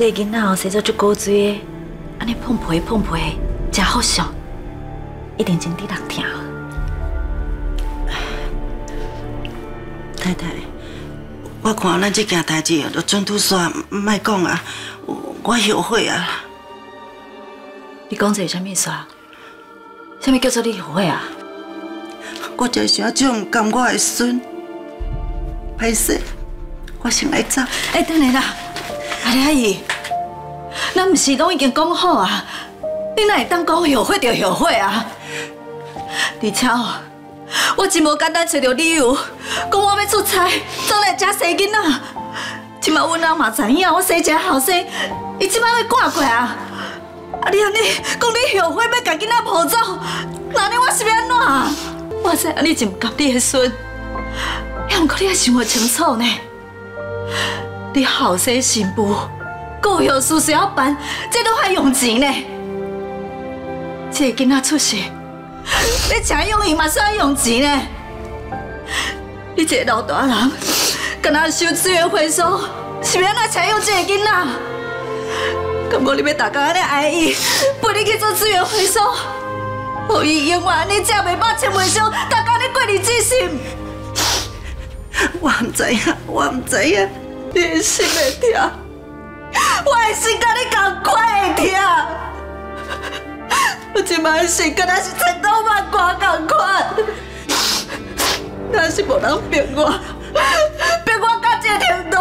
这个囡仔哦，生做足古锥的，安尼碰皮碰皮，真好笑，一定真滴人听。太太，我看咱这件代志就准拄煞，莫讲啊，我后悔啊。你讲这是啥物意思啊？啥物叫做你后悔啊？我就想种甘我的孙，歹势，我先来走。哎，等下啦，阿丽阿姨，咱不是拢已经讲好啊？你哪会当讲后悔就后悔啊？而且哦，我真无简单找着理由，讲我要出差，走来遮生囡仔。今麦阮阿嘛知影，我生一个后生，伊即摆要赶过啊。啊！你安尼讲你后悔要甲囡仔抱走，那呢我是要安怎啊？我知安尼就唔夹你的孙，也毋过你也想清楚呢。你后生新妇，教育事需要办，这都还用钱呢。这囡仔出世，你请养伊嘛需要用钱呢。你一个老大人，干那收资源回收，是要安怎请养这个囡仔？敢无你要大家安尼爱伊，陪你去做资源回收，让伊永远安尼食袂饱、穿袂伤，大家安尼过日子心。我唔知影，我唔知影，你的心会痛，我的心甲你同款会痛。我即摆心敢若是千刀万剐同款，若是无人逼我，逼我到这程度，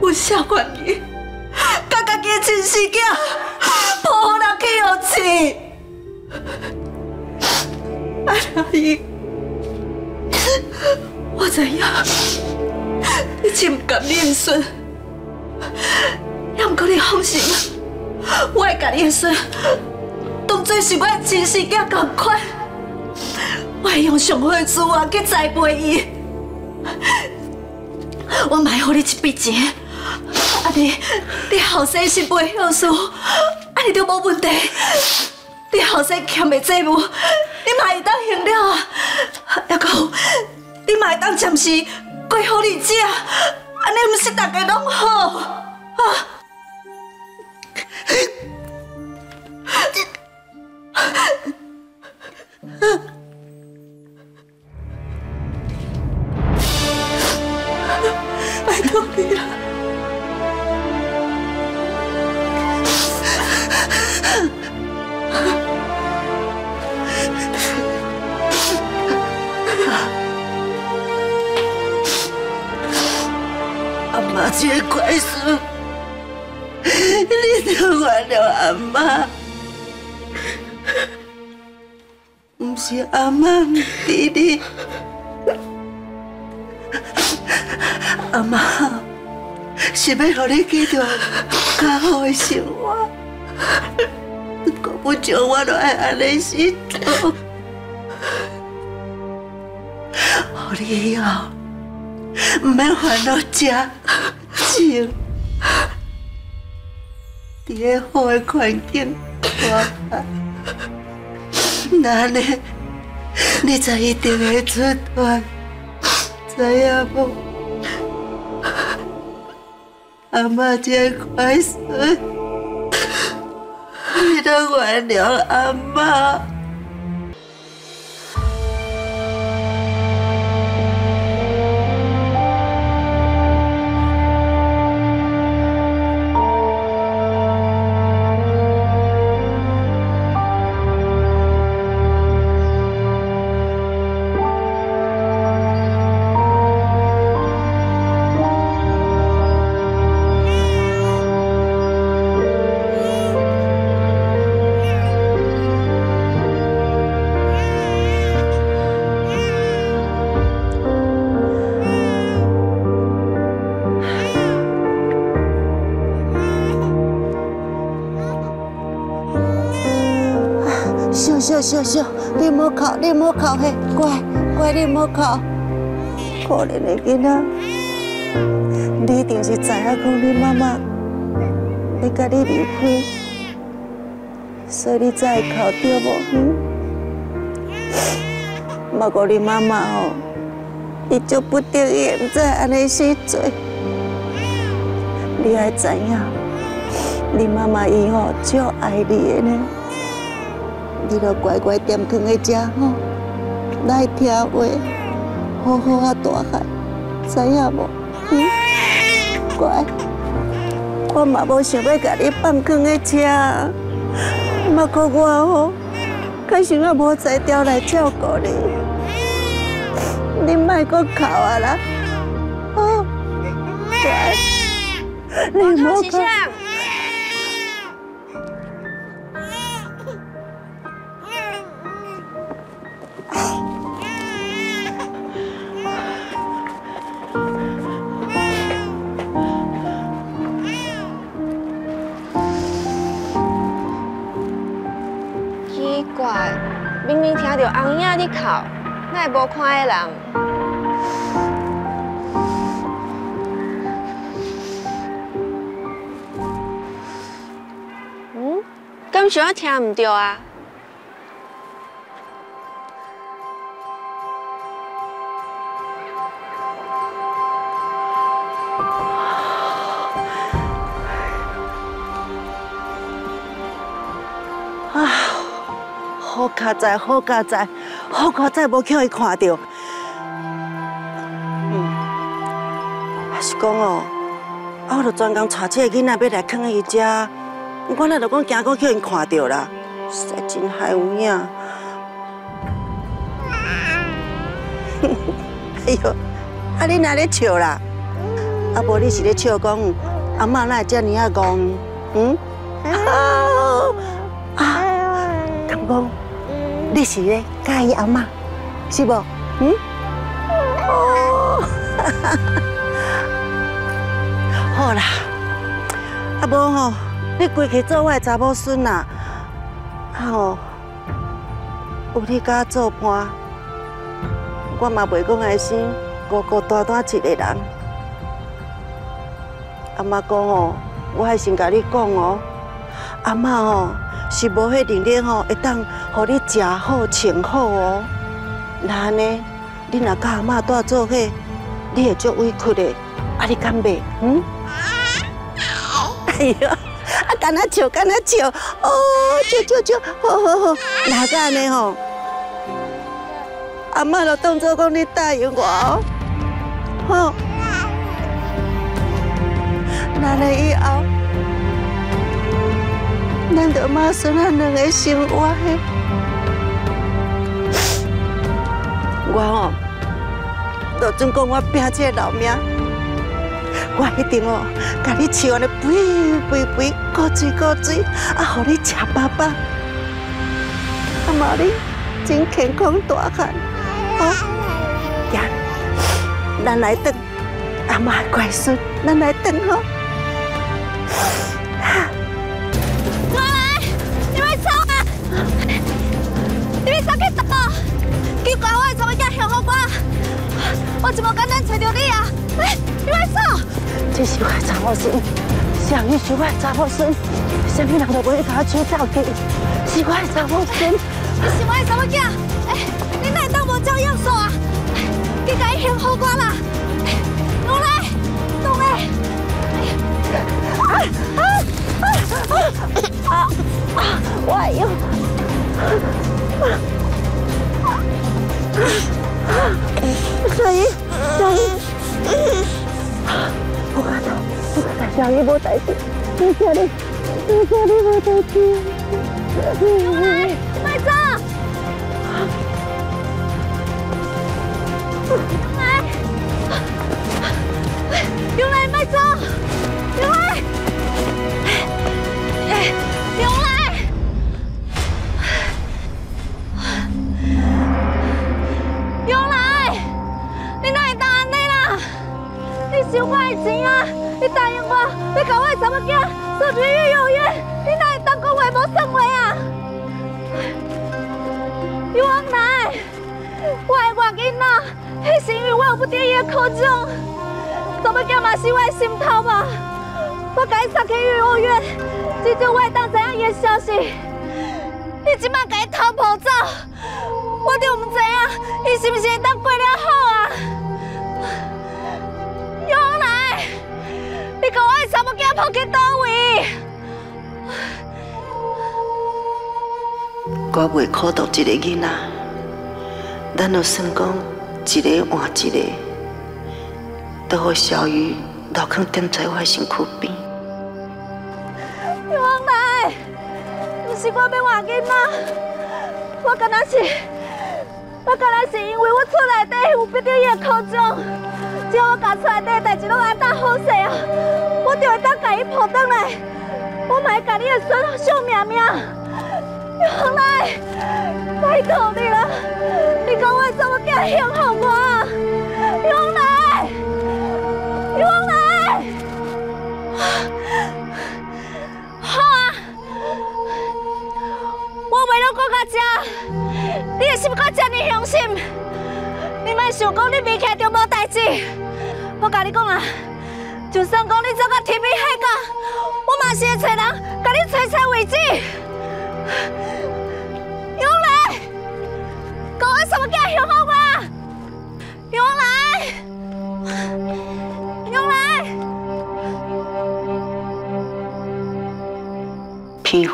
我啥愿意？甲家己的亲生囝抱好人去养饲，阿姨，我知影。你真不甘你的孙，也毋过你放心，我会甲你的孙当作是我的亲生囝同款，我会用上好的资源去栽培伊，我买好你一笔钱。阿你，你后生是不会孝顺，阿你就无问题。你后生欠的债务，你嘛会当还了啊？还有，你嘛会当暂时过好日子啊？安尼不是大家拢好啊？妈，这个乖孙，你就原谅阿妈。不是阿妈唔理你，阿妈是要让你过着较好的生活。我不叫我都爱安尼死做，好你以后唔免烦恼吃穿，伫个好的环境活。那呢，你才一定会出团，知影无？阿妈这乖孙。你的原谅阿妈。笑笑，你莫哭，你莫哭嘿，乖乖，你莫哭。可怜的囡仔，你一定是知影讲你妈妈要甲你离婚，所以你才会哭对无？莫过你妈妈哦，伊就不得已，唔知安尼死做。你爱知影，你妈妈伊吼足爱你的呢。你著乖乖踮床的食吼，来听话，好好啊大汉，知影无？嗯，乖。我嘛无想要甲你放空的食，莫过我吼，开想啊无才调来照顾你。你莫搁哭啊啦，哦，乖，你莫哭。到红影在哭，哪会无看的人？嗯，敢是我听唔到？啊，在，好佳在，好佳哉，无叫伊看到。嗯，还是讲哦，啊，我著专工带这个囡仔要来坑伊食，我哪著讲惊过叫因看到啦，实在真害有影。哎呦，啊你哪咧笑啦？啊无你是咧笑讲阿嬷哪会遮尔啊戆？嗯？你是咧介意阿嬷，是无？嗯？好啦，阿无吼，你规气做我的查某孙啦，啊吼，有你甲我做伴，我嘛袂讲爱生孤孤单单一个人。阿妈讲哦，我还先甲你讲哦，阿嬷哦是无迄能力吼，会当互你食好穿好哦。那安尼，你若甲阿嬷带做伙，你会足委屈的，啊你敢袂？嗯？哎呦，啊干那笑，干那笑，哦，笑笑笑，好好好，那个安尼吼，阿嬷就当作讲你答应我哦，好。那来以后，咱就妈孙咱两个生活嘿。我哦，就准讲我拼这个老命，我一定哦，甲你饲安尼肥肥肥，高水高水，啊，互你吃饱饱，啊妈你真健康大汉，好，呀，咱来等阿妈乖孙，咱来等吼。我怎么简单找到你啊？哎，你要走？这是我的查某孙，上伊是我的查某孙，什么人都袂甲我取走去，是我的查某孙。你是我的什么囝？哎，你哪会当无照样说啊？你该向后我啦！弄来，弄来！啊啊啊啊啊！我哎呦！小姨，小姨，不可能，不可能，小姨无代是因为我有不得伊的考中，查某囝嘛是我的心头嘛。我甲伊送去幼儿园，至少我当知影伊的消息。你即摆甲伊偷抱走，我就唔知影伊是不是会当过了好啊？永来，你讲我的查某囝跑去倒位？我袂苦毒一个囡仔，咱就算讲一个换一个，都互小鱼留坑点在我身躯边。玉皇奶，不是我要换囡仔，我敢若是，我敢若是因为我厝内底有逼到伊的口中，只要我家厝内底代志拢安搭好势啊，我就会当甲伊抱转来，我嘛会甲你的孙惜命命。玉皇奶，拜托你了，你讲我怎么嫁幸福我？玉皇奶，玉皇奶。好啊，我为了讲到这，你的心肝这么伤心，你莫想讲你离开就无代志。我甲你讲啊，就算讲你走到天边海角，我嘛是会找人甲你找找为止。永来，讲我什么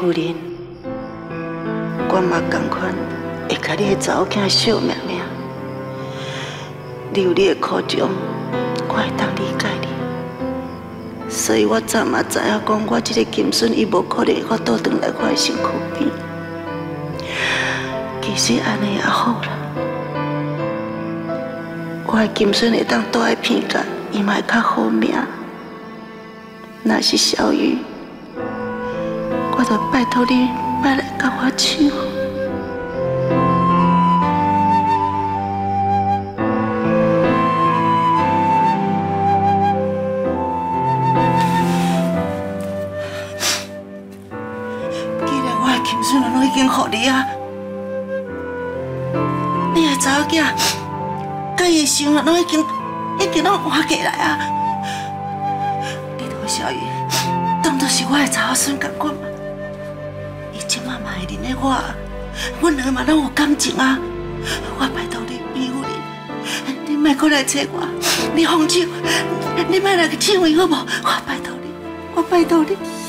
夫人，我嘛同款会甲你的查某囝惜命命。你有你的苦衷，我会当理解你。所以我早嘛知影讲，我这个金孙伊无可能我倒转来我的身躯边。其实安尼也好啦，我的金孙会当倒来片甲，伊嘛会较好命。若是小雨。我就拜托你，莫来甲我抢。既然我的金孙拢已经予你啊，你的查某囝，甲伊的想法拢已经已经拢换过来啊！你同小雨。当作是我的查某孙共款嘛，伊即马嘛会我，阮两个嘛拢有感情啊！我拜托你，庇护你，你莫过来找我，你放手，你莫来去抢伊好无？我拜托你，我拜托你。